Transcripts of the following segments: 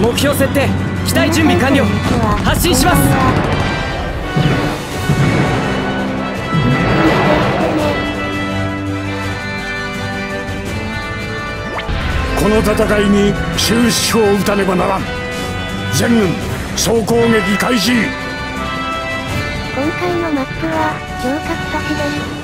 目標設定機体準備完了。発進します。この戦いに終止符を打たねばならん。全軍総攻撃開始。今回のマップは城郭都市です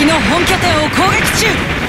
敵の本拠点を攻撃中。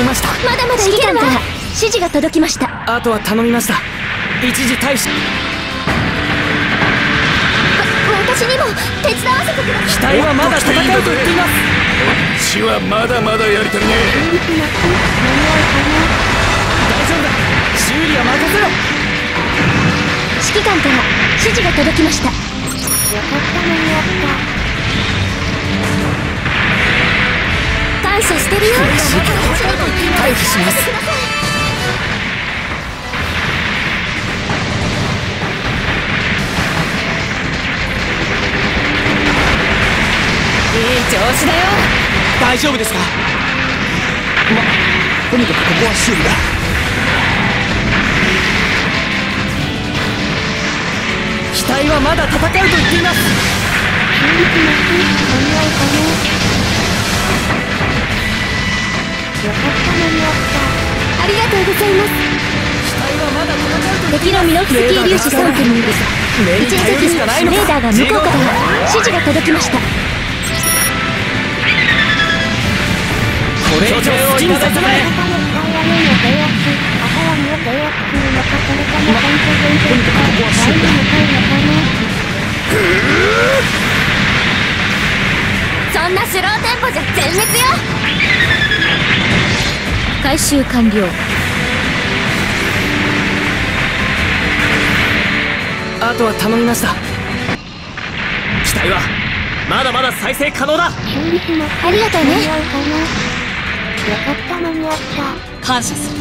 いましたまだまだいけるわ。指示が届きました。あとは頼みました。一時退避私にも手伝わせてください。機体はまだ戦うと言っています。こっちはまだまだやりたるね。大丈夫だ。修理は任せろ。指揮官から指示が届きました。よかった間に合った感謝してるよ退避しますいい調子だよ大丈夫ですか？まとにかくここは修理だ。機体はまだ戦うと言っています。った間に合った。ありがとうございます。機体はまだ戦うと敵のミノフスキー粒子3組に一時的にレーダーが向こうから指示が届きました。これ以上好きにさせないそんなスローテンポじゃ全滅よ回収完了。あとは頼みました。機体はまだまだ再生可能だ。ありがとうね。よかった間に合った。感謝する。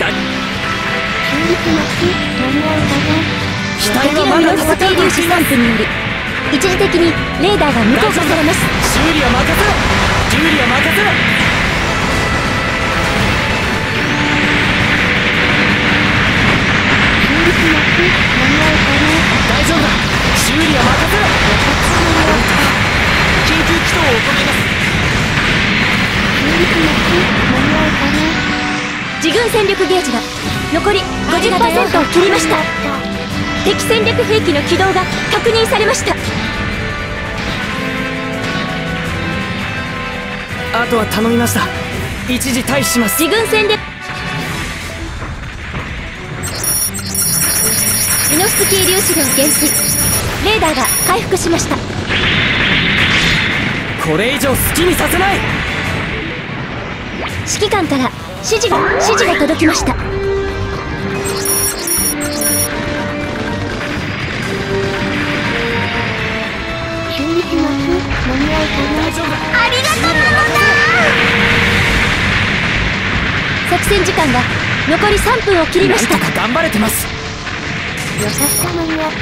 だ修理します間に合うかな。機体はまだ戦うにより一時的にレーダーが無効化されます。修理は任せろ。修理は任せろ。修理します間に合うかな大丈夫だ。修理は任せろ。緊急起動を行います。自軍戦力ゲージが残り50%を切りました敵戦略兵器の起動が確認されました。あとは頼みました。一時退避します。自軍戦略。ミノフスキー粒子量減衰レーダーが回復しました。これ以上好きにさせない。指揮官から指示が指示が届きました間に合うかな。ありがとうなのだ作戦時間が残り3分を切りました頑張れてます。よかった。間に合った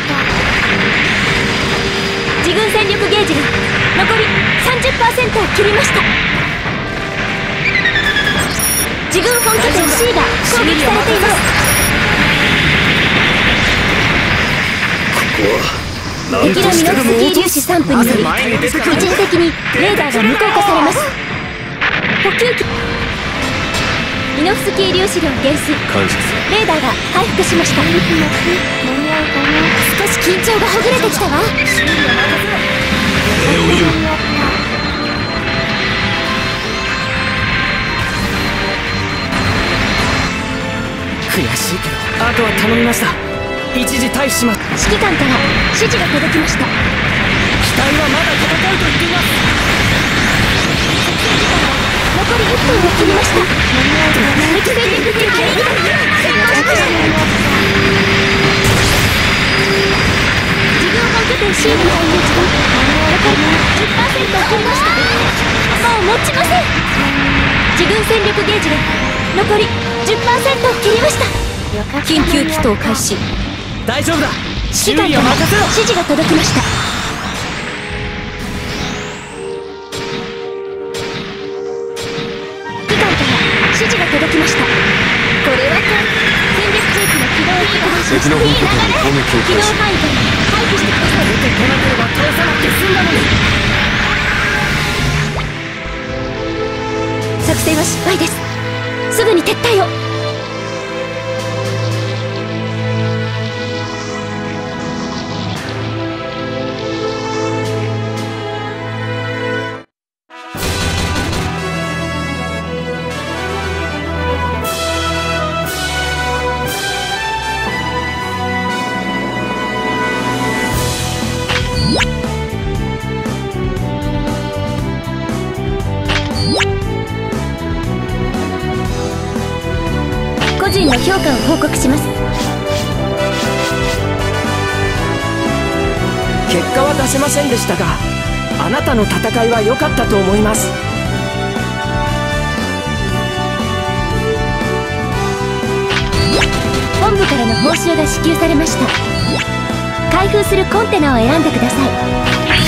自軍戦力ゲージが残り30%を切りました。自軍本拠点 C が攻撃されています敵のミノフスキー粒子散布により一時的にレーダーが無効化されます補給機ミノフスキー粒子量減衰レーダーが回復しました少し緊張がほぐれてきたわ悔しいけどあとは頼みました一時退避します。指揮官から指示が届きました。機体はまだ戦うと言っています。残り1分を切りました。敵戦力敵戦力戦闘しました自分本拠点 C に入る。時間残り10%を切りましたもう持ちません。自軍戦力ゲージが残り10%を切りました。緊急祈祷開始大丈夫だ。指揮官から指示が届きました。機関から指示が届きました。これは戦略兵器の起動を確認し敵の本拠点に攻撃を起動開始範囲から回避してください。出てこなければ倒さなくて済んだのに告します。結果は出せませんでしたがあなたの戦いは良かったと思います。本部からの報酬が支給されました。開封するコンテナを選んでください